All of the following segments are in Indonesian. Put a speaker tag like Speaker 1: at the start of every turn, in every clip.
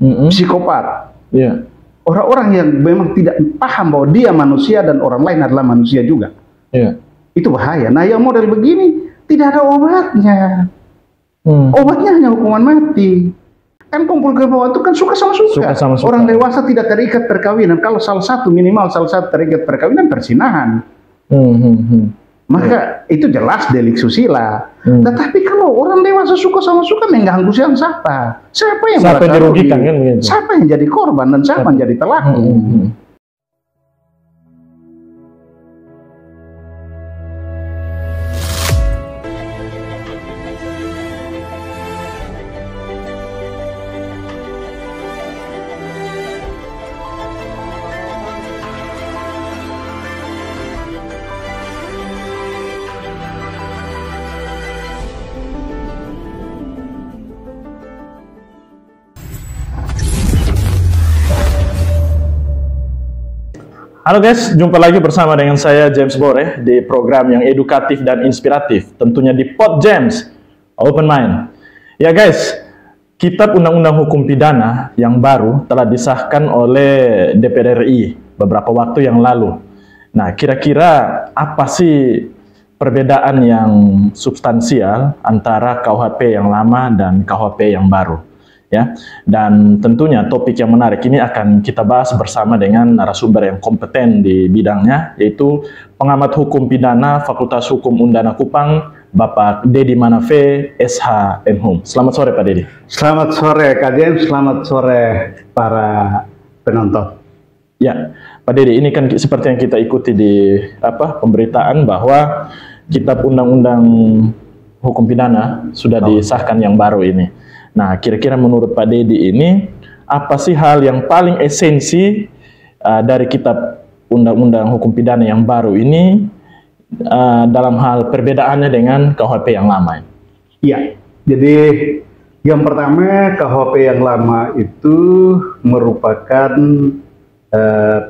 Speaker 1: Mm-mm.
Speaker 2: psikopat,
Speaker 1: Iya.
Speaker 2: orang-orang yang memang tidak paham bahwa dia manusia dan orang lain adalah manusia juga.
Speaker 1: Iya.
Speaker 2: Itu bahaya. Nah, yang model begini tidak ada obatnya.
Speaker 1: Hmm.
Speaker 2: Obatnya hanya hukuman mati. Kan kumpul kebo itu kan suka sama suka.
Speaker 1: Suka sama suka.
Speaker 2: Orang dewasa tidak terikat perkawinan. Kalau salah satu minimal salah satu terikat perkawinan persinahan.
Speaker 1: Hmm, hmm, hmm.
Speaker 2: Maka itu jelas delik susila.
Speaker 1: Hmm.
Speaker 2: Tetapi kalau orang dewasa suka sama suka mengganggu siapa? Siapa? Siapa yang
Speaker 1: Siapa yang dirugikan
Speaker 2: rugi?
Speaker 1: kan?
Speaker 2: Siapa yang jadi korban dan siapa yang jadi pelaku?
Speaker 1: Hmm, Halo guys, jumpa lagi bersama dengan saya James Bore di program yang edukatif dan inspiratif, tentunya di Pod James Open Mind. Ya guys, Kitab Undang-Undang Hukum Pidana yang baru telah disahkan oleh DPR RI beberapa waktu yang lalu. Nah, kira-kira apa sih perbedaan yang substansial antara KUHP yang lama dan KUHP yang baru? Ya. Dan tentunya topik yang menarik ini akan kita bahas bersama dengan narasumber yang kompeten di bidangnya yaitu pengamat hukum pidana Fakultas Hukum Undana Kupang Bapak Dedi Manafe SH Hum. Selamat sore Pak Dedi.
Speaker 2: Selamat sore Kak James, selamat sore para penonton.
Speaker 1: Ya, Pak Dedi, ini kan seperti yang kita ikuti di apa pemberitaan bahwa Kitab Undang-Undang Hukum Pidana sudah
Speaker 2: Oh.
Speaker 1: disahkan yang baru ini. Nah, kira-kira menurut Pak Dedi ini apa sih hal yang paling esensi uh, dari Kitab Undang-Undang Hukum Pidana yang baru ini uh, dalam hal perbedaannya dengan KUHP yang lama?
Speaker 2: Iya, jadi yang pertama KHP yang lama itu merupakan eh,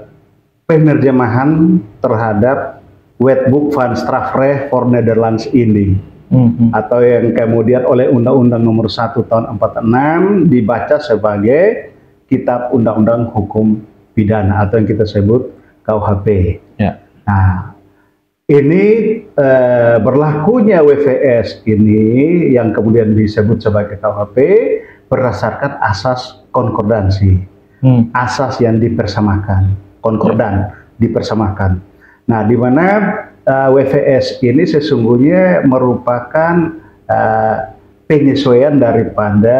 Speaker 2: penerjemahan terhadap Wetboek van Strafrecht for Netherlands ini
Speaker 1: Mhm.
Speaker 2: atau yang kemudian oleh Undang-Undang Nomor 1 Tahun 46 dibaca sebagai Kitab Undang-Undang Hukum Pidana atau yang kita sebut KUHP.
Speaker 1: Ya.
Speaker 2: Nah, ini eh, berlakunya WVS ini yang kemudian disebut sebagai KUHP berdasarkan asas konkordansi,
Speaker 1: Hmm.
Speaker 2: asas yang dipersamakan, konkordan dipersamakan. Nah, di mana eh, WVS ini sesungguhnya merupakan eh, penyesuaian daripada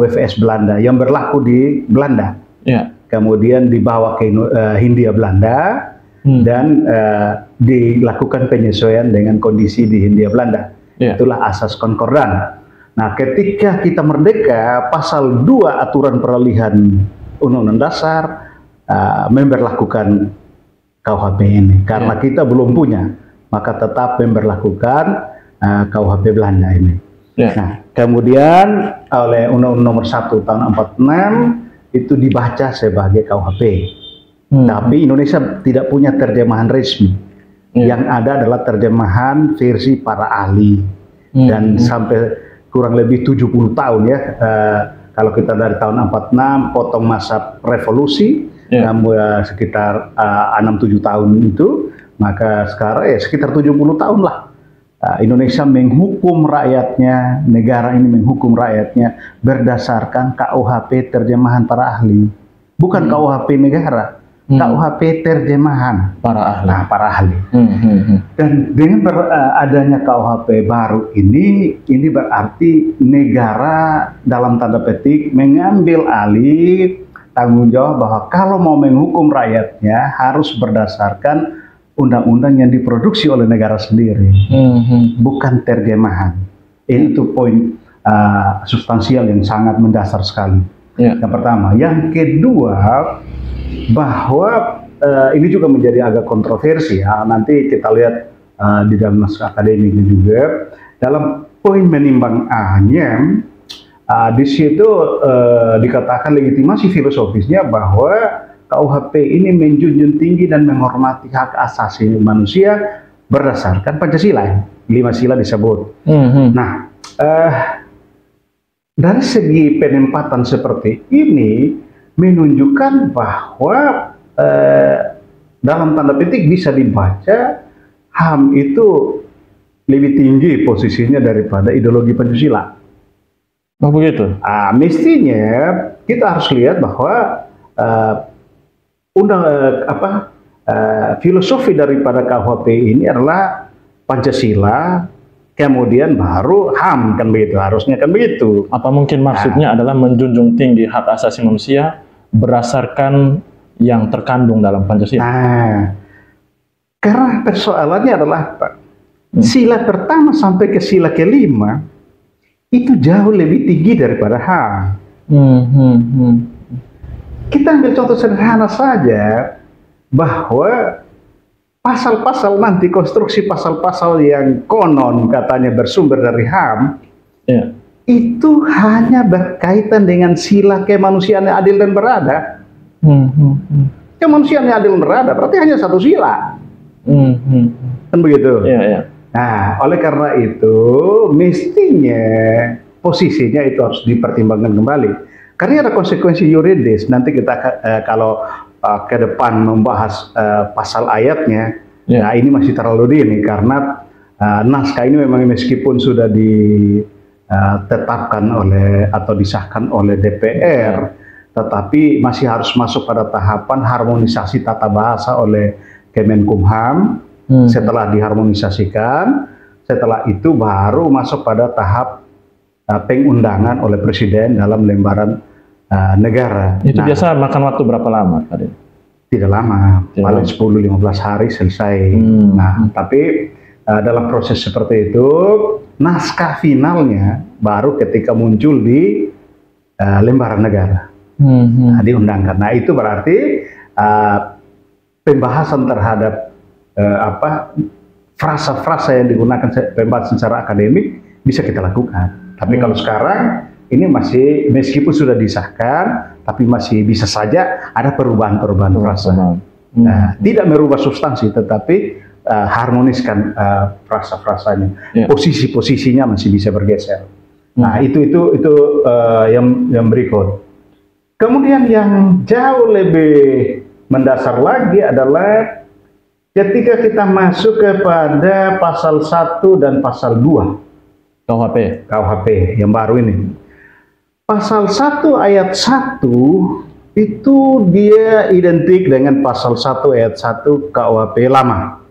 Speaker 2: WVS Belanda yang berlaku di Belanda,
Speaker 1: Ya.
Speaker 2: kemudian dibawa ke eh, Hindia Belanda
Speaker 1: Hmm.
Speaker 2: dan eh, dilakukan penyesuaian dengan kondisi di Hindia Belanda.
Speaker 1: Ya.
Speaker 2: Itulah asas konkordan. Nah, ketika kita merdeka, pasal 2 aturan peralihan Undang-Undang Dasar eh, memberlakukan KUHP ini. Karena
Speaker 1: Ya.
Speaker 2: kita belum punya, maka tetap memberlakukan eh, KUHP Belanda ini.
Speaker 1: Ya.
Speaker 2: Nah, kemudian oleh Undang-Undang Nomor 1 Tahun 46 itu dibaca sebagai KUHP.
Speaker 1: Hmm.
Speaker 2: Tapi Indonesia tidak punya terjemahan resmi.
Speaker 1: Ya.
Speaker 2: Yang ada adalah terjemahan versi para ahli.
Speaker 1: Hmm.
Speaker 2: Dan sampai kurang lebih 70 tahun ya. eh, kalau kita dari tahun 46 potong masa revolusi
Speaker 1: Ya.
Speaker 2: namun, eh, sekitar eh, 6-7 tahun itu, maka sekarang ya sekitar 70 tahun lah. Eh, Indonesia menghukum rakyatnya, negara ini menghukum rakyatnya berdasarkan KUHP terjemahan para ahli. Bukan KUHP negara,
Speaker 1: Hmm.
Speaker 2: KUHP terjemahan
Speaker 1: para ahli.
Speaker 2: nah, para ahli.
Speaker 1: Hmm, hmm, hmm.
Speaker 2: Dan dengan ber- eh, adanya KUHP baru ini, ini berarti negara dalam tanda petik mengambil alih tanggung jawab bahwa kalau mau menghukum rakyatnya harus berdasarkan undang-undang yang diproduksi oleh negara sendiri,
Speaker 1: Hmm,
Speaker 2: bukan terjemahan. Ini tuh poin eh, substansial yang sangat mendasar sekali.
Speaker 1: Ya.
Speaker 2: Yang pertama, yang kedua bahwa eh, ini juga menjadi agak kontroversi ya. Nanti kita lihat eh, di dalam naskah akademiknya juga dalam poin menimbang A-nya eh, di situ eh, dikatakan legitimasi filosofisnya bahwa KUHP ini menjunjung tinggi dan menghormati hak asasi manusia berdasarkan Pancasila. Lima sila disebut.
Speaker 1: Hmm, hmm.
Speaker 2: Nah, eh, dari segi penempatan seperti ini menunjukkan bahwa eh, dalam tanda petik bisa dibaca HAM itu lebih tinggi posisinya daripada ideologi Pancasila.
Speaker 1: Oh begitu.
Speaker 2: Ah, mestinya kita harus lihat bahwa uh, undang uh, apa uh, filosofi daripada KUHP ini adalah Pancasila, kemudian baru HAM kan begitu harusnya kan begitu.
Speaker 1: Apa mungkin maksudnya nah. adalah menjunjung tinggi hak asasi manusia berdasarkan yang terkandung dalam Pancasila?
Speaker 2: Nah, karena persoalannya adalah hmm. sila pertama sampai ke sila kelima itu jauh lebih tinggi daripada HAM. Hmm, hmm, hmm. Kita ambil contoh sederhana saja bahwa pasal-pasal nanti konstruksi pasal-pasal yang konon katanya bersumber dari HAM yeah. itu hanya berkaitan dengan sila kemanusiaan yang adil dan berada. Hmm, hmm, hmm. Kemanusiaan yang adil dan berada berarti hanya satu sila. Hmm, hmm. Kan begitu? Yeah, yeah. Nah, oleh karena itu mestinya posisinya itu harus dipertimbangkan kembali. Karena ada konsekuensi yuridis. Nanti kita uh, kalau uh, ke depan membahas uh, pasal ayatnya, yeah. nah ini masih terlalu dini karena uh, naskah ini memang meskipun sudah ditetapkan oleh atau disahkan oleh DPR, tetapi masih harus masuk pada tahapan harmonisasi tata bahasa oleh Kemenkumham Hmm. Setelah diharmonisasikan, setelah itu baru masuk pada tahap uh, pengundangan oleh presiden dalam lembaran uh, negara.
Speaker 1: Itu nah, biasa makan waktu berapa lama, Pak
Speaker 2: Tidak lama, tidak paling 10-15 hari selesai. Hmm. Nah, tapi uh, dalam proses seperti itu, naskah finalnya baru ketika muncul di uh, lembaran negara. Hmm, hmm. Nah, diundangkan. Nah, itu berarti uh, pembahasan terhadap uh, apa frasa-frasa yang digunakan pembahasan secara akademik bisa kita lakukan. Tapi hmm. kalau sekarang ini masih meskipun sudah disahkan, tapi masih bisa saja ada perubahan-perubahan frasa. Hmm. Nah, tidak merubah substansi, tetapi uh, harmoniskan uh, frasa-frasanya. Yeah. Posisi-posisinya masih bisa bergeser. Hmm. Nah, itu itu itu uh, yang yang berikut. Kemudian yang jauh lebih mendasar lagi adalah Ketika kita masuk kepada pasal 1 dan pasal 2
Speaker 1: KUHP
Speaker 2: KUHP yang baru ini. Pasal 1 ayat 1 itu dia identik dengan pasal 1 ayat 1 KUHP lama.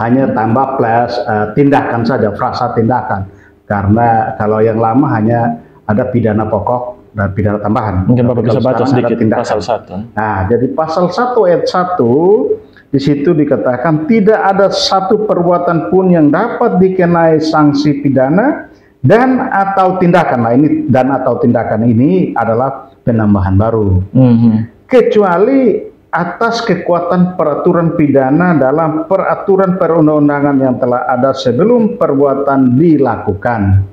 Speaker 2: Hanya tambah plus uh, tindakan saja, frasa tindakan. Karena kalau yang lama hanya ada pidana pokok dan pidana tambahan.
Speaker 1: Mungkin Bapak bisa baca sedikit pasal 1.
Speaker 2: Nah, jadi pasal 1 ayat 1 di situ dikatakan tidak ada satu perbuatan pun yang dapat dikenai sanksi pidana dan atau tindakan. Nah ini dan atau tindakan ini adalah penambahan baru. Mm -hmm. Kecuali atas kekuatan peraturan pidana dalam peraturan perundang-undangan yang telah ada sebelum perbuatan dilakukan.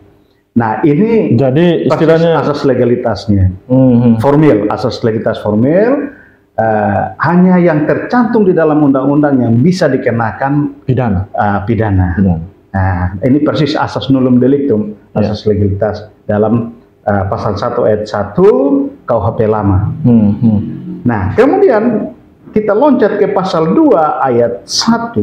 Speaker 2: Nah ini
Speaker 1: jadi istilahnya
Speaker 2: asas legalitasnya, mm -hmm. formil, asas legalitas formil uh, hanya yang tercantum di dalam undang-undang yang bisa dikenakan
Speaker 1: pidana.
Speaker 2: Uh, pidana. pidana. Nah, ini persis asas nullum delictum, asas ya. legalitas dalam uh, pasal 1 ayat 1 KUHP lama. Hmm, hmm. Nah, kemudian kita loncat ke pasal 2 ayat 1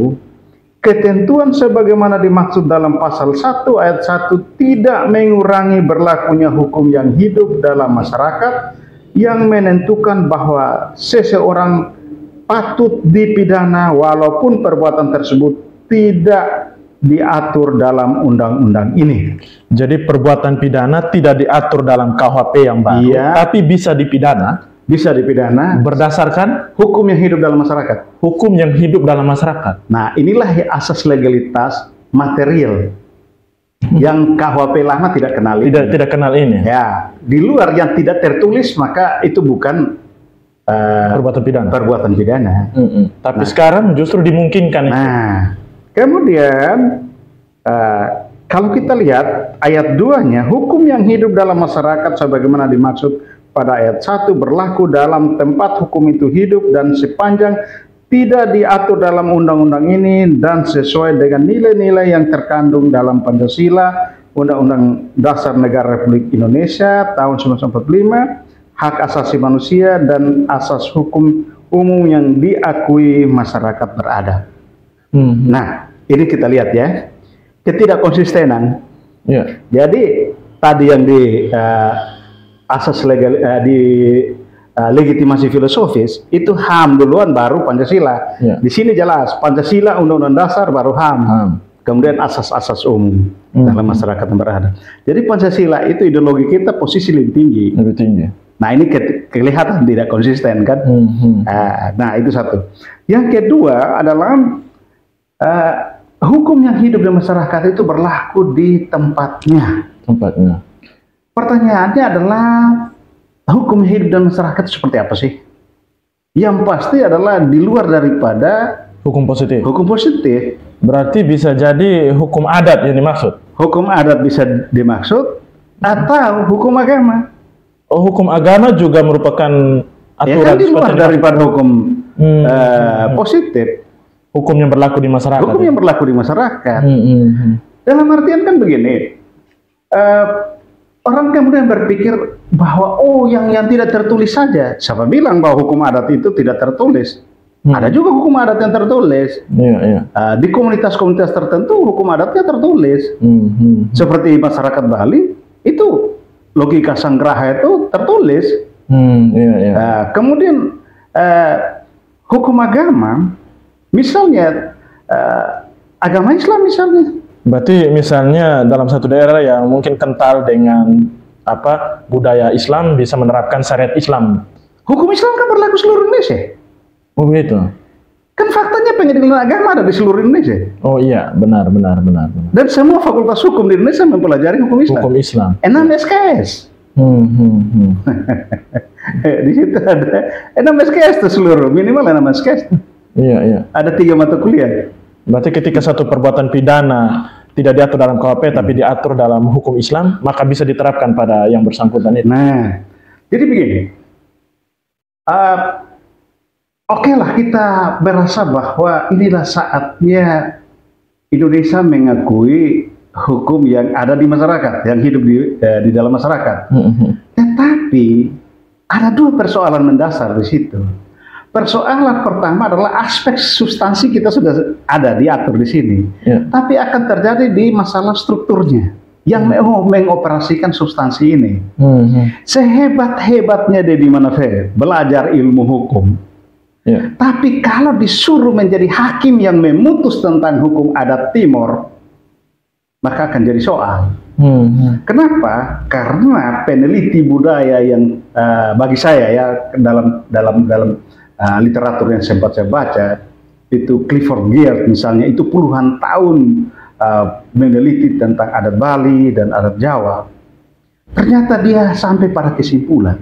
Speaker 2: ketentuan sebagaimana dimaksud dalam pasal 1 ayat 1 tidak mengurangi berlakunya hukum yang hidup dalam masyarakat yang menentukan bahwa seseorang patut dipidana walaupun perbuatan tersebut tidak diatur dalam undang-undang ini.
Speaker 1: Jadi perbuatan pidana tidak diatur dalam KUHP yang baru, iya, tapi bisa dipidana.
Speaker 2: Bisa dipidana
Speaker 1: berdasarkan
Speaker 2: hukum yang hidup dalam masyarakat.
Speaker 1: Hukum yang hidup dalam masyarakat.
Speaker 2: Nah, inilah asas legalitas material yang KUHP lama tidak kenal
Speaker 1: ini. Tidak tidak kenal ini.
Speaker 2: Ya, di luar yang tidak tertulis maka itu bukan
Speaker 1: uh, perbuatan pidana.
Speaker 2: Perbuatan pidana.
Speaker 1: Mm -hmm. Tapi nah, sekarang justru dimungkinkan.
Speaker 2: Nah, itu. kemudian uh, kalau kita lihat ayat 2-nya, hukum yang hidup dalam masyarakat sebagaimana dimaksud pada ayat 1 berlaku dalam tempat hukum itu hidup dan sepanjang tidak diatur dalam undang-undang ini dan sesuai dengan nilai-nilai yang terkandung dalam Pancasila Undang-Undang Dasar Negara Republik Indonesia tahun 1945, hak asasi manusia dan asas hukum umum yang diakui masyarakat beradab.
Speaker 1: Hmm.
Speaker 2: Nah, ini kita lihat ya, ketidakkonsistenan.
Speaker 1: Ya.
Speaker 2: Jadi tadi yang di uh, asas legal uh, di uh, legitimasi filosofis itu HAM duluan baru Pancasila.
Speaker 1: Ya.
Speaker 2: Di sini jelas Pancasila Undang-Undang Dasar baru HAM.
Speaker 1: HAM.
Speaker 2: Kemudian asas-asas umum
Speaker 1: Hmm.
Speaker 2: dalam masyarakat yang beradab. Jadi Pancasila itu ideologi kita posisi lebih tinggi.
Speaker 1: Lebih tinggi.
Speaker 2: Nah ini ke- kelihatan tidak konsisten kan?
Speaker 1: Hmm. hmm.
Speaker 2: Ah, Nah, itu satu. Yang kedua adalah eh, hukum yang hidup di masyarakat itu berlaku di tempatnya.
Speaker 1: Tempatnya.
Speaker 2: Pertanyaannya adalah hukum hidup dan masyarakat seperti apa sih? Yang pasti adalah di luar daripada
Speaker 1: Hukum positif.
Speaker 2: hukum positif.
Speaker 1: Berarti bisa jadi hukum adat yang dimaksud.
Speaker 2: Hukum adat bisa dimaksud atau hukum agama.
Speaker 1: Oh, hukum agama juga merupakan
Speaker 2: Ya
Speaker 1: aturan
Speaker 2: kan di luar daripada hukum
Speaker 1: Hmm.
Speaker 2: eh, positif.
Speaker 1: hukum yang berlaku di masyarakat.
Speaker 2: Hukum yang berlaku di masyarakat.
Speaker 1: Hmm, hmm, hmm.
Speaker 2: Dalam artian kan begini, eh, orang kemudian berpikir bahwa oh yang yang tidak tertulis saja. Siapa bilang bahwa hukum adat itu tidak tertulis?
Speaker 1: Hmm.
Speaker 2: Ada juga hukum adat yang tertulis.
Speaker 1: Iya, iya.
Speaker 2: Eh, di komunitas-komunitas tertentu hukum adatnya tertulis.
Speaker 1: Hmm, hmm.
Speaker 2: Seperti masyarakat Bali itu logika sanggraha itu tertulis.
Speaker 1: Hmm, iya, iya.
Speaker 2: Nah, kemudian eh, hukum agama, misalnya eh, agama Islam misalnya.
Speaker 1: Berarti misalnya dalam satu daerah yang mungkin kental dengan apa budaya Islam bisa menerapkan syariat Islam.
Speaker 2: Hukum Islam kan berlaku seluruh Indonesia.
Speaker 1: Oh begitu.
Speaker 2: Kan faktanya pengadilan agama ada di seluruh Indonesia.
Speaker 1: Oh iya, benar, benar, benar, benar.
Speaker 2: Dan semua fakultas hukum di Indonesia mempelajari hukum Islam.
Speaker 1: Hukum Islam.
Speaker 2: Enam SKS.
Speaker 1: Hmm, hmm, hmm.
Speaker 2: di situ ada enam SKS tuh seluruh, minimal enam SKS.
Speaker 1: Iya, iya.
Speaker 2: Ada tiga mata kuliah.
Speaker 1: Berarti ketika satu perbuatan pidana tidak diatur dalam KUHP tapi diatur dalam hukum Islam, maka bisa diterapkan pada yang bersangkutan itu.
Speaker 2: Nah, jadi begini. Uh, Oke lah kita merasa bahwa inilah saatnya Indonesia mengakui hukum yang ada di masyarakat, yang hidup di, eh, di dalam masyarakat.
Speaker 1: Hmm, hmm.
Speaker 2: Tetapi ada dua persoalan mendasar di situ. Persoalan pertama adalah aspek substansi kita sudah ada diatur di sini,
Speaker 1: Ya.
Speaker 2: tapi akan terjadi di masalah strukturnya yang mau mengoperasikan substansi ini.
Speaker 1: Hmm, hmm.
Speaker 2: Sehebat-hebatnya Deddy Manafe belajar ilmu hukum,
Speaker 1: Ya.
Speaker 2: tapi kalau disuruh menjadi hakim yang memutus tentang hukum adat Timor, maka akan jadi soal.
Speaker 1: Hmm, hmm.
Speaker 2: Kenapa? Karena peneliti budaya yang eh, bagi saya ya dalam dalam dalam eh, literatur yang sempat saya baca itu Clifford Geertz misalnya itu puluhan tahun eh, meneliti tentang adat Bali dan adat Jawa. Ternyata dia sampai pada kesimpulan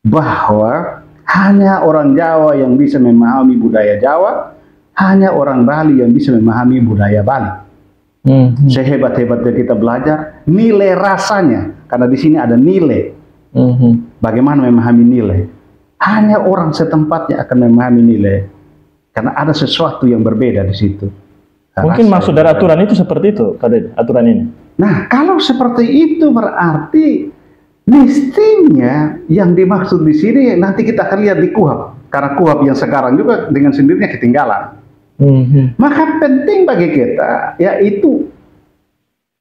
Speaker 2: bahwa hanya orang Jawa yang bisa memahami budaya Jawa, hanya orang Bali yang bisa memahami budaya Bali
Speaker 1: Hmm, hmm.
Speaker 2: sehebat-hebatnya kita belajar, nilai rasanya, karena di sini ada nilai,
Speaker 1: Hmm, hmm.
Speaker 2: bagaimana memahami nilai. Hanya orang setempatnya akan memahami nilai, karena ada sesuatu yang berbeda di situ.
Speaker 1: Mungkin
Speaker 2: Rasa
Speaker 1: maksud dari aturan itu seperti itu, aturan ini.
Speaker 2: Nah, kalau seperti itu berarti mestinya yang dimaksud di sini nanti kita akan lihat di KUHP, karena KUHP yang sekarang juga dengan sendirinya ketinggalan.
Speaker 1: Hmm, hmm.
Speaker 2: Maka penting bagi kita yaitu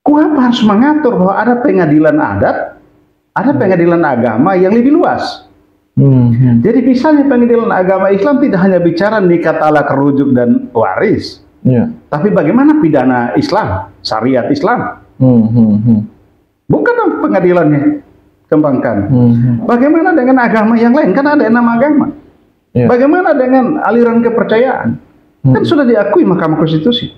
Speaker 2: KUHP harus mengatur bahwa ada pengadilan adat, ada pengadilan agama yang lebih luas.
Speaker 1: Hmm, hmm.
Speaker 2: Jadi misalnya pengadilan agama Islam tidak hanya bicara nikah talak rujuk dan waris,
Speaker 1: Ya.
Speaker 2: tapi bagaimana pidana Islam, syariat Islam.
Speaker 1: Hmm, hmm, hmm.
Speaker 2: Bukan dong pengadilannya kembangkan.
Speaker 1: Hmm, hmm.
Speaker 2: Bagaimana dengan agama yang lain? Kan ada enam agama.
Speaker 1: Ya.
Speaker 2: Bagaimana dengan aliran kepercayaan? Kan sudah diakui Mahkamah Konstitusi.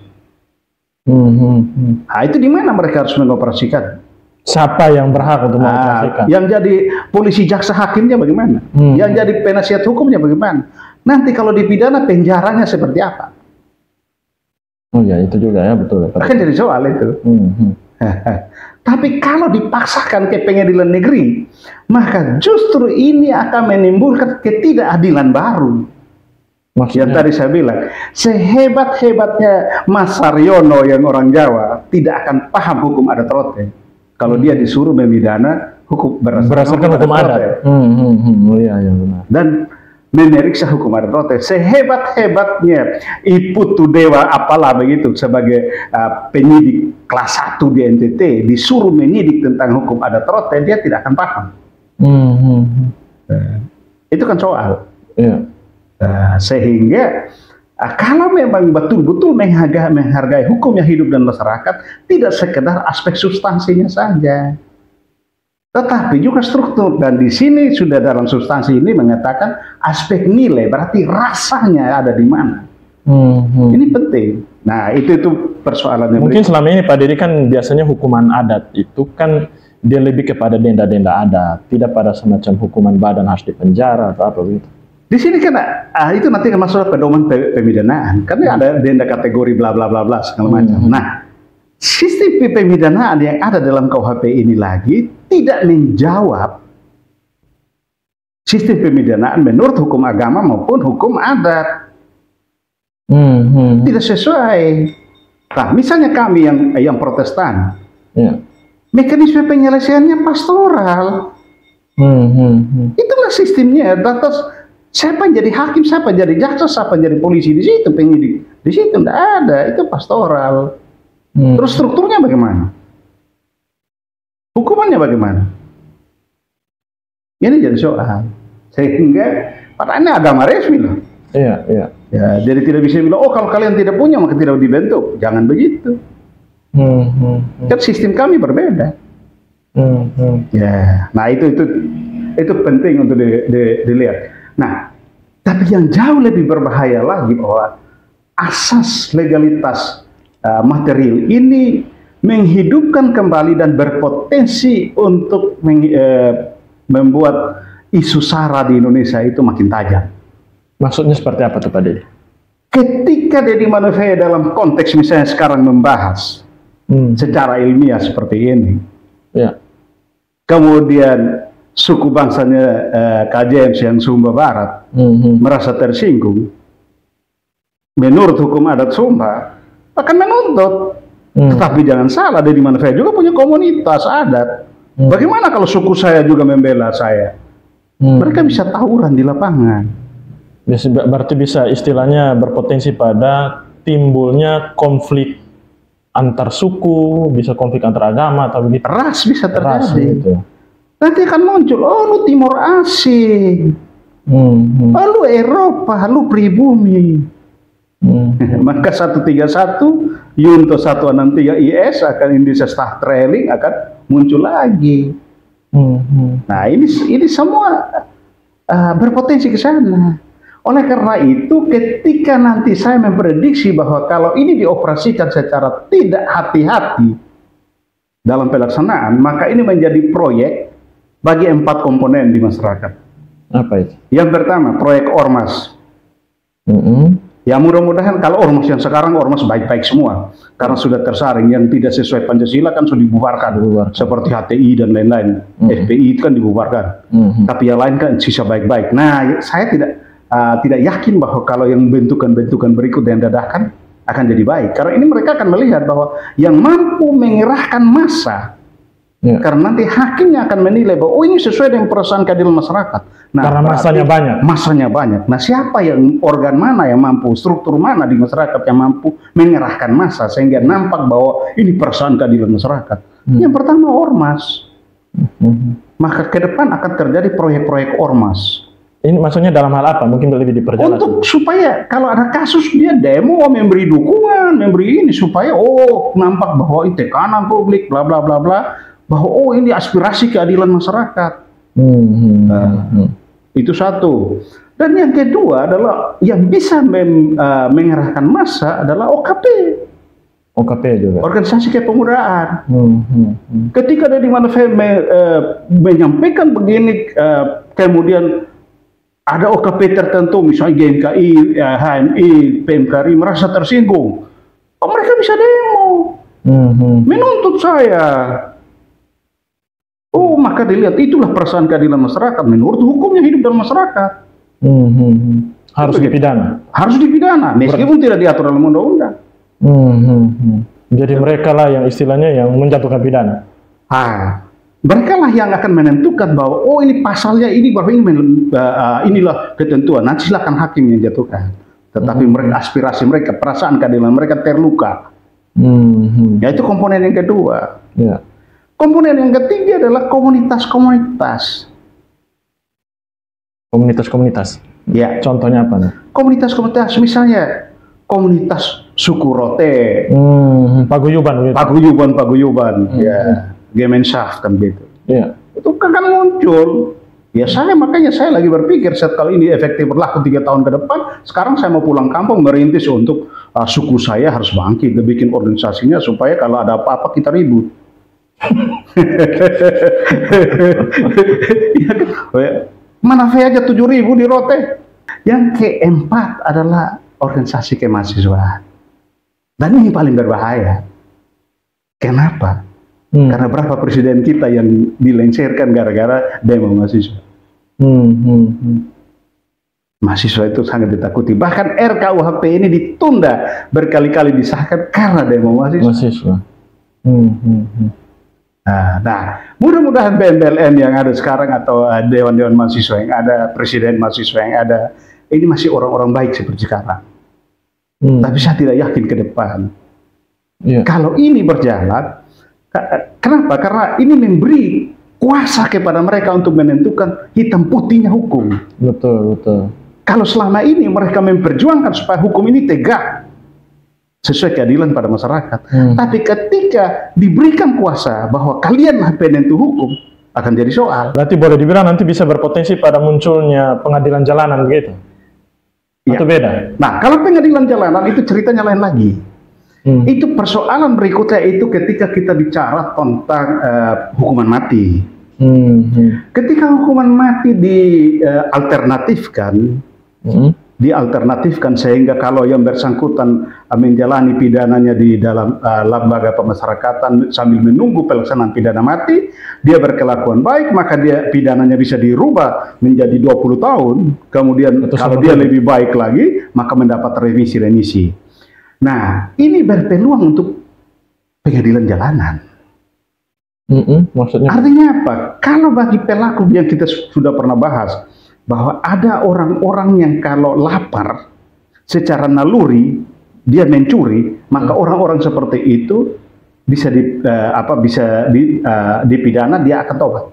Speaker 1: Hmm, hmm, hmm.
Speaker 2: Nah, itu di mana mereka harus mengoperasikan?
Speaker 1: Siapa yang berhak untuk
Speaker 2: Nah,
Speaker 1: mengoperasikan?
Speaker 2: yang jadi polisi jaksa hakimnya bagaimana?
Speaker 1: Hmm.
Speaker 2: Yang jadi penasihat hukumnya bagaimana? Nanti kalau dipidana penjaranya seperti apa?
Speaker 1: Oh ya, itu juga ya betul. Pak.
Speaker 2: Akan jadi soal itu.
Speaker 1: Hmm, hmm.
Speaker 2: Tapi kalau dipaksakan ke pengadilan negeri, maka justru ini akan menimbulkan ketidakadilan baru. Maksudnya? Yang tadi saya bilang, sehebat-hebatnya Mas Saryono yang orang Jawa tidak akan paham hukum adat rote. Kalau dia disuruh memidana hukum
Speaker 1: berdasarkan, berdasarkan hukum, adat. adat.
Speaker 2: Hmm, hmm, hmm. Oh, iya, iya, benar. Dan memeriksa hukum adat sehebat-hebatnya Iputu Dewa apalah begitu sebagai uh, penyidik kelas 1 di NTT disuruh menyidik tentang hukum adat rote dia tidak akan paham. Hmm, hmm. Uh, itu kan soal. Yeah. Nah, sehingga kalau memang betul-betul menghargai, menghargai hukum yang hidup dan masyarakat, tidak sekedar aspek substansinya saja. Tetapi juga struktur dan di sini sudah dalam substansi ini mengatakan aspek nilai berarti rasanya ada di mana. Hmm, hmm. Ini penting. Nah itu itu persoalannya.
Speaker 1: Mungkin berikut. selama ini Pak Diri kan biasanya hukuman adat itu kan dia lebih kepada denda-denda adat, tidak pada semacam hukuman badan harus dipenjara atau apa begitu.
Speaker 2: Di sini kan ah, itu nanti kan masuk pedoman pemidanaan. Karena ada denda kategori bla bla bla bla segala macam. Hmm. Nah, sistem pemidanaan yang ada dalam KUHP ini lagi tidak menjawab sistem pemidanaan menurut hukum agama maupun hukum adat. Hmm, hmm. Tidak sesuai. Nah, misalnya kami yang yang Protestan, ya. mekanisme penyelesaiannya pastoral. Hmm, hmm, hmm. Itulah sistemnya. Terus Siapa yang jadi hakim, siapa yang jadi jaksa, siapa yang jadi polisi di situ penyidik. Di situ tidak ada, itu pastoral. Hmm. Terus strukturnya bagaimana? Hukumannya bagaimana? Ini jadi soal. Sehingga pada ini agama resmi loh.
Speaker 1: Iya, iya.
Speaker 2: Ya, jadi tidak bisa bilang, oh kalau kalian tidak punya maka tidak dibentuk. Jangan begitu. Hmm, hmm, hmm. Kan sistem kami berbeda. Hmm, hmm. Ya, nah itu itu itu penting untuk di, di, dilihat. Nah, tapi yang jauh lebih berbahaya lagi bahwa asas legalitas uh, material ini menghidupkan kembali dan berpotensi untuk meng, uh, membuat isu sara di Indonesia itu makin tajam.
Speaker 1: Maksudnya seperti apa tuh Pak Deddy?
Speaker 2: Ketika Deddy Manusia dalam konteks misalnya sekarang membahas hmm. secara ilmiah seperti ini, ya. kemudian suku bangsanya eh, KJM yang Sumba Barat mm-hmm. merasa tersinggung, menurut hukum adat Sumba akan menuntut. Mm. Tetapi jangan salah, dari mana saya juga punya komunitas adat. Mm. Bagaimana kalau suku saya juga membela saya? Mm. Mereka bisa tawuran di lapangan.
Speaker 1: Berarti bisa istilahnya berpotensi pada timbulnya konflik antar suku, bisa konflik antar agama atau begitu.
Speaker 2: Ras bisa terjadi. Ras, gitu. Nanti akan muncul, oh lu Timur Asing, hmm, hmm. oh lu Eropa, lu pribumi. Hmm. Maka 131 Yunto 163 IS akan Indonesia Star Trailing akan muncul lagi. Hmm, hmm. Nah ini ini semua uh, berpotensi ke sana. Oleh karena itu, ketika nanti saya memprediksi bahwa kalau ini dioperasikan secara tidak hati-hati dalam pelaksanaan, maka ini menjadi proyek bagi empat komponen di masyarakat.
Speaker 1: Apa itu?
Speaker 2: Yang pertama, proyek ormas. Mm -hmm. Ya mudah-mudahan kalau ormas yang sekarang ormas baik-baik semua karena sudah tersaring yang tidak sesuai Pancasila kan sudah dibubarkan, dibubarkan. seperti HTI dan lain-lain, mm -hmm. FPI itu kan dibubarkan. Mm -hmm. Tapi yang lain kan sisa baik-baik. Nah, saya tidak uh, tidak yakin bahwa kalau yang bentukan-bentukan berikut yang dadakan akan jadi baik karena ini mereka akan melihat bahwa yang mampu mengerahkan massa Ya. Karena nanti hakimnya akan menilai bahwa oh ini sesuai dengan perasaan keadilan masyarakat.
Speaker 1: Nah, Karena masanya banyak.
Speaker 2: Masanya banyak. Nah, siapa yang organ mana yang mampu, struktur mana di masyarakat yang mampu mengerahkan massa sehingga nampak bahwa ini perasaan keadilan masyarakat. Hmm. Yang pertama ormas. Hmm. Maka ke depan akan terjadi proyek-proyek ormas.
Speaker 1: Ini maksudnya dalam hal apa? Mungkin lebih diperjelas.
Speaker 2: Untuk supaya kalau ada kasus dia demo memberi dukungan, memberi ini supaya oh nampak bahwa itu tekanan publik, bla bla bla bla bahwa oh ini aspirasi keadilan masyarakat. Hmm, hmm, nah, hmm. Itu satu. Dan yang kedua adalah yang bisa mem, uh, mengerahkan massa adalah OKP.
Speaker 1: OKP juga.
Speaker 2: Organisasi kepemudaan. Hmm, hmm, hmm. Ketika ada di mana me, uh, menyampaikan begini, uh, kemudian ada OKP tertentu, misalnya GMKI, uh, HMI, PMKRI merasa tersinggung, oh, mereka bisa demo, hmm, hmm. menuntut saya. Oh, maka dilihat itulah perasaan keadilan masyarakat menurut hukum yang hidup dalam masyarakat. Hmm, hmm, hmm.
Speaker 1: Harus
Speaker 2: Begitu.
Speaker 1: dipidana.
Speaker 2: Harus dipidana, meskipun tidak diatur dalam undang-undang.
Speaker 1: Hmm, hmm, hmm. Jadi mereka lah yang istilahnya yang menjatuhkan pidana.
Speaker 2: Ah, mereka lah yang akan menentukan bahwa oh ini pasalnya ini bahwa ini uh, inilah ketentuan. Nanti silakan hakim yang jatuhkan. Tetapi mereka aspirasi mereka, perasaan keadilan mereka terluka.
Speaker 1: Hmm, hmm.
Speaker 2: Ya itu komponen yang kedua.
Speaker 1: Ya.
Speaker 2: Komponen yang ketiga adalah komunitas-komunitas.
Speaker 1: Komunitas-komunitas.
Speaker 2: Ya,
Speaker 1: Contohnya apa nih?
Speaker 2: komunitas-komunitas misalnya komunitas suku Rote,
Speaker 1: Hmm, paguyuban begitu.
Speaker 2: paguyuban-paguyuban,
Speaker 1: Hmm.
Speaker 2: ya, Gemenschaft kan gitu.
Speaker 1: Iya.
Speaker 2: Itu kan muncul. Ya saya makanya saya lagi berpikir saat kalau ini efektif berlaku tiga tahun ke depan, sekarang saya mau pulang kampung merintis untuk uh, suku saya harus bangkit, bikin organisasinya supaya kalau ada apa-apa kita ribut. Ya kan? Oh ya, Mana fee aja tujuh ribu di Rote. Yang keempat adalah organisasi kemahasiswaan. Dan ini paling berbahaya. Kenapa?
Speaker 1: Hmm.
Speaker 2: Karena berapa presiden kita yang dilengsarkan gara-gara demo mahasiswa.
Speaker 1: Hmm, hmm, hmm.
Speaker 2: Mahasiswa itu sangat ditakuti. Bahkan RKUHP ini ditunda berkali-kali disahkan karena demo mahasiswa.
Speaker 1: Mahasiswa. Hmm, hmm, hmm.
Speaker 2: Nah, nah, mudah-mudahan BMBLN yang ada sekarang atau dewan-dewan mahasiswa yang ada, presiden mahasiswa yang ada, ini masih orang-orang baik seperti sekarang.
Speaker 1: Hmm.
Speaker 2: Tapi saya tidak yakin ke depan.
Speaker 1: Iya.
Speaker 2: Kalau ini berjalan, kenapa? Karena ini memberi kuasa kepada mereka untuk menentukan hitam putihnya hukum.
Speaker 1: Betul, betul.
Speaker 2: Kalau selama ini mereka memperjuangkan supaya hukum ini tegak sesuai keadilan pada masyarakat,
Speaker 1: Hmm.
Speaker 2: tapi ketika diberikan kuasa bahwa kalianlah penentu hukum akan jadi soal.
Speaker 1: Berarti boleh dibilang nanti bisa berpotensi pada munculnya pengadilan jalanan begitu?
Speaker 2: Iya.
Speaker 1: Atau beda?
Speaker 2: Nah, kalau pengadilan jalanan itu ceritanya lain lagi.
Speaker 1: Hmm.
Speaker 2: Itu persoalan berikutnya itu ketika kita bicara tentang eh, hukuman mati.
Speaker 1: Hmm, hmm.
Speaker 2: Ketika hukuman mati dialternatifkan,
Speaker 1: Hmm.
Speaker 2: Dialternatifkan sehingga kalau yang bersangkutan uh, menjalani pidananya di dalam uh, lembaga pemasyarakatan sambil menunggu pelaksanaan pidana mati, dia berkelakuan baik, maka dia pidananya bisa dirubah menjadi 20 tahun. Kemudian
Speaker 1: Atau
Speaker 2: kalau dia
Speaker 1: saja.
Speaker 2: lebih baik lagi, maka mendapat remisi remisi. Nah, ini berpeluang untuk pengadilan jalanan.
Speaker 1: Hmm, hmm. Maksudnya?
Speaker 2: Artinya apa? Kalau bagi pelaku yang kita su- sudah pernah bahas bahwa ada orang-orang yang kalau lapar secara naluri dia mencuri, maka orang-orang seperti itu bisa di eh, apa bisa di, eh, dipidana dia akan tobat.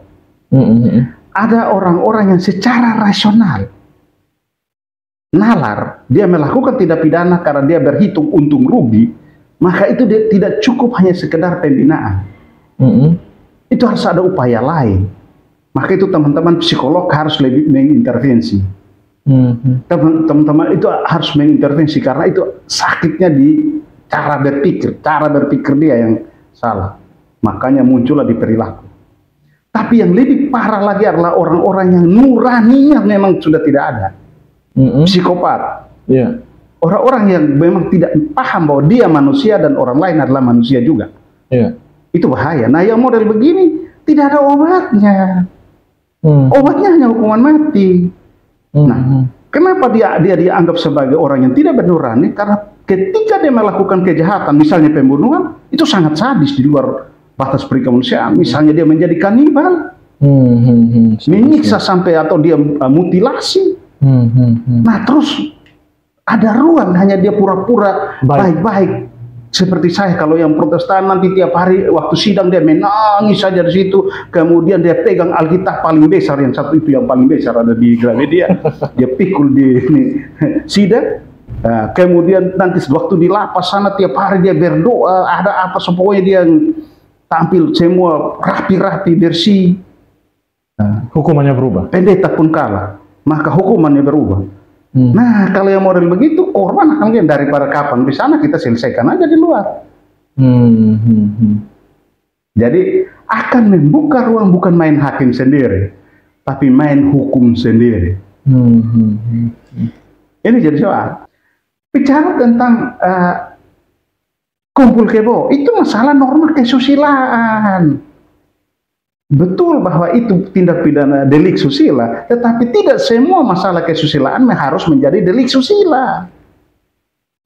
Speaker 1: Hmm, hmm, hmm.
Speaker 2: Ada orang-orang yang secara rasional nalar dia melakukan tidak pidana karena dia berhitung untung rugi, maka itu dia tidak cukup hanya sekedar pembinaan
Speaker 1: Hmm, hmm.
Speaker 2: itu harus ada upaya lain. Maka itu teman-teman psikolog harus lebih mengintervensi.
Speaker 1: Hmm.
Speaker 2: Teman- Teman-teman itu harus mengintervensi karena itu sakitnya di cara berpikir, cara berpikir dia yang salah. Makanya muncullah di perilaku. Tapi yang lebih parah lagi adalah orang-orang yang nuraninya memang sudah tidak ada.
Speaker 1: Hmm, hmm.
Speaker 2: Psikopat.
Speaker 1: Iya.
Speaker 2: Orang-orang yang memang tidak paham bahwa dia manusia dan orang lain adalah manusia juga.
Speaker 1: Iya.
Speaker 2: Itu bahaya. Nah yang model begini tidak ada obatnya.
Speaker 1: Hmm.
Speaker 2: Obatnya hanya hukuman mati.
Speaker 1: Hmm,
Speaker 2: Nah,
Speaker 1: hmm.
Speaker 2: kenapa dia dia dianggap sebagai orang yang tidak bernurani? Karena ketika dia melakukan kejahatan, misalnya pembunuhan, itu sangat sadis di luar batas perikemanusiaan. Misalnya dia menjadi kanibal,
Speaker 1: Hmm, hmm, hmm.
Speaker 2: menyiksa sampai atau dia uh, mutilasi.
Speaker 1: Hmm, hmm, hmm.
Speaker 2: Nah, terus ada ruang hanya dia pura-pura
Speaker 1: Baik.
Speaker 2: baik-baik. Seperti saya kalau yang protestan nanti tiap hari waktu sidang dia menangis saja di situ. Kemudian dia pegang Alkitab paling besar yang satu itu yang paling besar ada di Gramedia. dia pikul di ini, sidang. Nah, kemudian nanti waktu di lapas sana tiap hari dia berdoa, ada apa pokoknya dia tampil semua rapi-rapi bersih. Nah,
Speaker 1: Hukumannya berubah.
Speaker 2: pendeta pun kalah, maka hukumannya berubah.
Speaker 1: Hmm.
Speaker 2: Nah, kalau yang model begitu, korban akan daripada kapan di sana kita selesaikan aja di luar.
Speaker 1: Hmm, hmm, hmm.
Speaker 2: Jadi akan membuka ruang bukan main hakim sendiri, tapi main hukum sendiri.
Speaker 1: Hmm.
Speaker 2: Ini jadi soal. Bicara tentang eh, kumpul kebo, itu masalah norma kesusilaan. Betul bahwa itu tindak pidana delik susila, tetapi tidak semua masalah kesusilaan harus menjadi delik susila.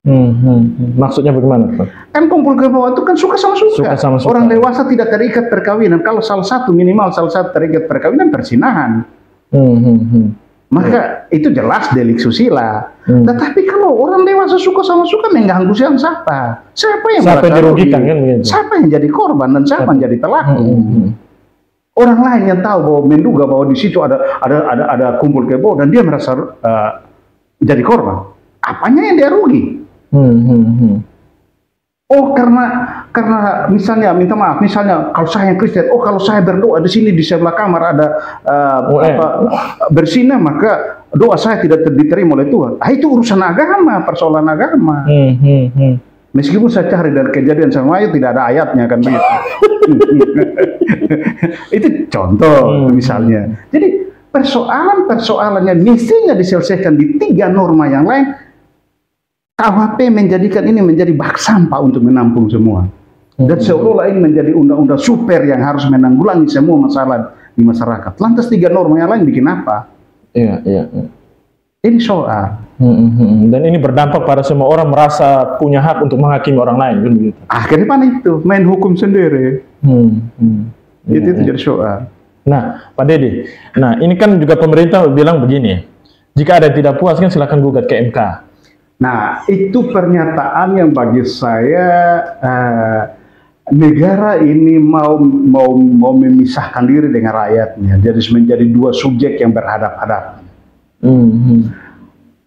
Speaker 1: Hmm, hmm, hmm. Maksudnya bagaimana? Pak?
Speaker 2: Kan kumpul kebo itu kan suka sama suka.
Speaker 1: Suka sama suka.
Speaker 2: Orang dewasa tidak terikat perkawinan. Kalau salah satu minimal salah satu terikat perkawinan persinahan.
Speaker 1: Hmm, hmm, hmm.
Speaker 2: Maka itu jelas delik susila.
Speaker 1: Hmm.
Speaker 2: Tetapi kalau orang dewasa suka sama suka mengganggu siapa? Siapa? Siapa yang
Speaker 1: Siapa yang dirugikan
Speaker 2: rugi?
Speaker 1: kan begitu?
Speaker 2: Siapa yang jadi korban dan siapa yang jadi pelaku?
Speaker 1: Hmm, hmm, hmm.
Speaker 2: Orang lain yang tahu bahwa menduga bahwa di situ ada ada ada ada kumpul kebo dan dia merasa uh, jadi korban. Apanya yang dia rugi?
Speaker 1: Hmm, hmm, hmm.
Speaker 2: Oh karena karena misalnya minta maaf misalnya kalau saya yang Kristen oh kalau saya berdoa di sini di sebelah kamar ada uh,
Speaker 1: Oh, eh.
Speaker 2: apa bersinah maka doa saya tidak diterima oleh Tuhan. Ah itu urusan agama persoalan agama.
Speaker 1: Hmm, hmm, hmm.
Speaker 2: Meskipun saya cari dari kejadian sama ayat tidak ada ayatnya kan begitu. itu contoh
Speaker 1: Hmm.
Speaker 2: misalnya. Jadi persoalan-persoalannya mestinya diselesaikan di tiga norma yang lain. KUHP menjadikan ini menjadi bak sampah untuk menampung semua. Dan seolah-olah ini menjadi undang-undang super yang harus menanggulangi semua masalah di masyarakat. Lantas tiga norma yang lain bikin apa?
Speaker 1: Iya, iya. iya.
Speaker 2: Ini soal.
Speaker 1: Hmm. Dan ini berdampak pada semua orang merasa punya hak untuk menghakimi orang lain, kan begitu.
Speaker 2: Akhirnya mana itu? Main hukum sendiri.
Speaker 1: Hmm, hmm.
Speaker 2: Itu,
Speaker 1: Iya,
Speaker 2: itu
Speaker 1: iya.
Speaker 2: jadi soal.
Speaker 1: Nah, Pak Dedi, nah ini kan juga pemerintah bilang begini, jika ada yang tidak puas kan silakan gugat ke MK.
Speaker 2: Nah, itu pernyataan yang bagi saya eh, negara ini mau mau mau memisahkan diri dengan rakyatnya, jadi menjadi dua subjek yang berhadapan-hadapan.
Speaker 1: Hmm, hmm.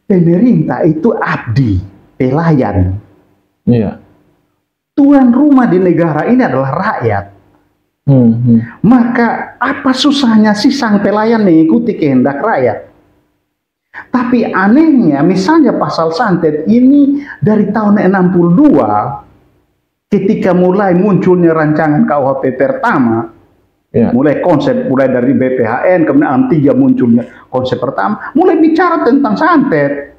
Speaker 2: Pemerintah itu abdi, pelayan.
Speaker 1: Iya.
Speaker 2: Tuan rumah di negara ini adalah rakyat.
Speaker 1: Hmm, hmm.
Speaker 2: Maka apa susahnya sih sang pelayan mengikuti kehendak rakyat? Tapi anehnya misalnya pasal santet ini dari tahun 62 ketika mulai munculnya rancangan KUHP pertama
Speaker 1: Iya.
Speaker 2: mulai konsep mulai dari BPHN kemudian 63 munculnya konsep pertama mulai bicara tentang santet.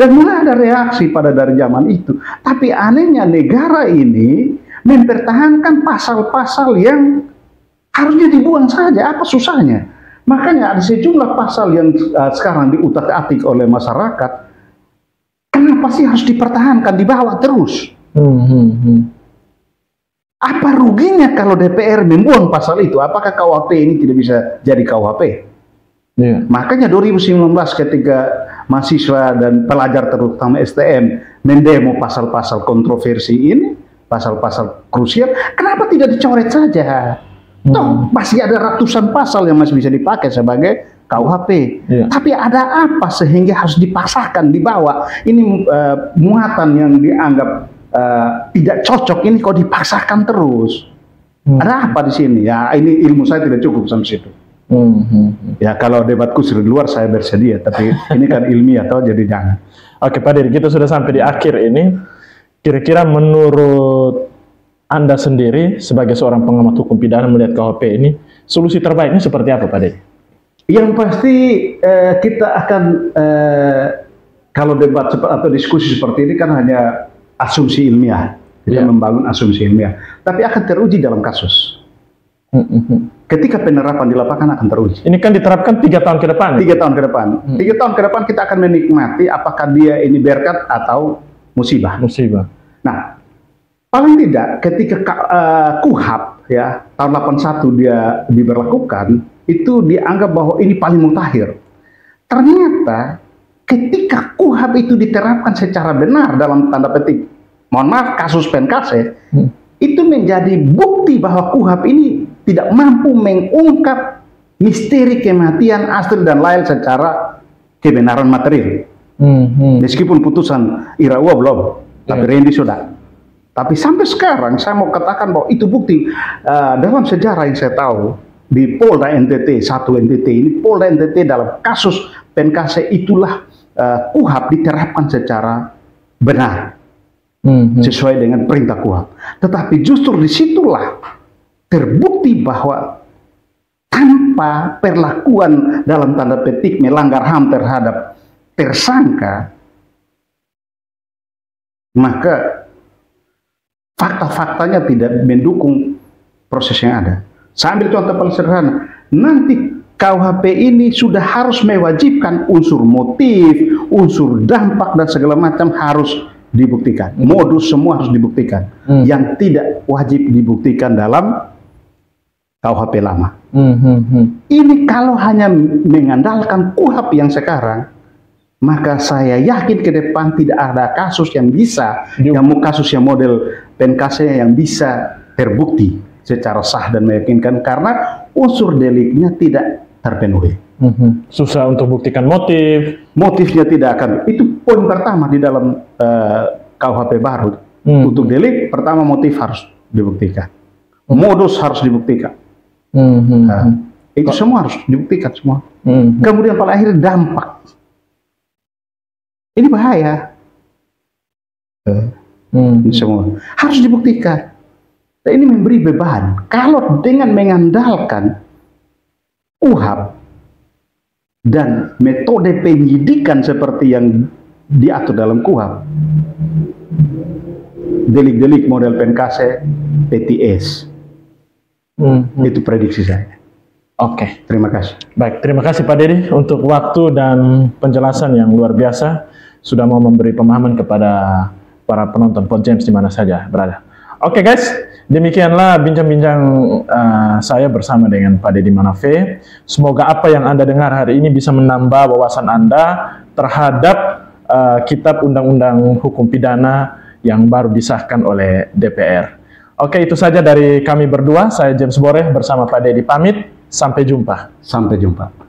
Speaker 2: Dan mulai ada reaksi pada dari zaman itu. Tapi anehnya negara ini mempertahankan pasal-pasal yang harusnya dibuang saja. Apa susahnya? Makanya ada sejumlah pasal yang uh, sekarang diutak-atik oleh masyarakat. Kenapa sih harus dipertahankan dibawa terus?
Speaker 1: Hmm, hmm, hmm.
Speaker 2: Apa ruginya kalau DPR membuang pasal itu? Apakah KUHP ini tidak bisa jadi KUHP?
Speaker 1: Iya.
Speaker 2: Makanya 2019 ketika mahasiswa dan pelajar terutama STM mendemo pasal-pasal kontroversi ini, pasal-pasal krusial, kenapa tidak dicoret saja? Toh masih ada ratusan pasal yang masih bisa dipakai sebagai KUHP.
Speaker 1: Iya.
Speaker 2: Tapi ada apa sehingga harus dipasahkan, dibawa? Ini eh, muatan yang dianggap eh, tidak cocok ini kok dipaksakan terus.
Speaker 1: Hmm.
Speaker 2: Ada apa di sini? Ya ini ilmu saya tidak cukup sampai situ.
Speaker 1: Hmm, hmm, hmm.
Speaker 2: Ya kalau debatku di luar saya bersedia, tapi ini kan ilmiah atau jadi jangan.
Speaker 1: Oke Pak Dedi, kita sudah sampai di akhir ini. Kira-kira menurut Anda sendiri sebagai seorang pengamat hukum pidana melihat KUHP ini, solusi terbaiknya seperti apa Pak Dedi?
Speaker 2: Yang pasti eh, kita akan eh, kalau debat atau diskusi seperti ini kan hanya asumsi ilmiah, kita
Speaker 1: Iya.
Speaker 2: membangun asumsi ilmiah, tapi akan teruji dalam kasus.
Speaker 1: Hmm.
Speaker 2: Ketika penerapan di lapangan akan teruji.
Speaker 1: Ini kan diterapkan tiga tahun ke depan.
Speaker 2: Tiga tahun ke depan, tiga tahun ke depan kita akan menikmati apakah dia ini berkat atau musibah.
Speaker 1: Musibah.
Speaker 2: Nah, paling tidak ketika K- eh, KUHAP ya tahun 81 dia diberlakukan itu dianggap bahwa ini paling mutakhir. Ternyata ketika KUHAP itu diterapkan secara benar dalam tanda petik, mohon maaf kasus Penkase,
Speaker 1: Hmm.
Speaker 2: itu menjadi bukti bahwa KUHAP ini tidak mampu mengungkap misteri kematian Astrid dan Lail secara kebenaran material.
Speaker 1: Hmm, hmm.
Speaker 2: Meskipun putusan Irawa belum, tapi
Speaker 1: Iya.
Speaker 2: Randy sudah. Tapi sampai sekarang saya mau katakan bahwa itu bukti eh, dalam sejarah yang saya tahu di Polda NTT satu NTT ini Polda NTT dalam kasus Penkase itulah KUHAP diterapkan secara benar
Speaker 1: Hmm, hmm.
Speaker 2: sesuai dengan perintah KUHAP. Tetapi justru di situlah terbukti bahwa tanpa perlakuan dalam tanda petik melanggar HAM terhadap tersangka, maka fakta-faktanya tidak mendukung proses yang ada. Saya ambil contoh paling sederhana. Nanti KUHP ini sudah harus mewajibkan unsur motif, unsur dampak dan segala macam harus dibuktikan. Modus semua harus dibuktikan.
Speaker 1: Hmm.
Speaker 2: Yang tidak wajib dibuktikan dalam KUHP lama.
Speaker 1: Hmm, hmm, hmm.
Speaker 2: Ini kalau hanya mengandalkan KUHP yang sekarang, maka saya yakin ke depan tidak ada kasus yang bisa,
Speaker 1: Di-
Speaker 2: yang kasus yang model PNKC yang bisa terbukti secara sah dan meyakinkan karena unsur deliknya tidak terpenuhi.
Speaker 1: Hmm, hmm. Susah untuk buktikan motif.
Speaker 2: Motifnya tidak akan. Itu poin pertama di dalam eh, KUHP baru.
Speaker 1: Hmm.
Speaker 2: Untuk delik pertama motif harus dibuktikan. Modus harus dibuktikan.
Speaker 1: Hmm, hmm,
Speaker 2: Nah,
Speaker 1: hmm.
Speaker 2: itu semua harus dibuktikan semua.
Speaker 1: Hmm, hmm.
Speaker 2: Kemudian pada akhirnya dampak. Ini bahaya.
Speaker 1: Hmm,
Speaker 2: Ini semua harus dibuktikan. Dan ini memberi beban. Kalau dengan mengandalkan UHAP dan metode penyidikan seperti yang diatur dalam KUHAP, delik-delik model PNKC, PTS,
Speaker 1: hmm, hmm.
Speaker 2: itu prediksi saya.
Speaker 1: Oke.
Speaker 2: Terima kasih.
Speaker 1: Baik, terima kasih Pak Dedi untuk waktu dan penjelasan yang luar biasa sudah mau memberi pemahaman kepada para penonton Pod James di mana saja berada. Oke guys, demikianlah bincang-bincang uh, saya bersama dengan Pak Dedi Manafe. Semoga apa yang Anda dengar hari ini bisa menambah wawasan Anda terhadap uh, kitab undang-undang hukum pidana yang baru disahkan oleh DPR. Oke, itu saja dari kami berdua. Saya James Boreh bersama Pak Dedi pamit. Sampai jumpa.
Speaker 2: Sampai jumpa.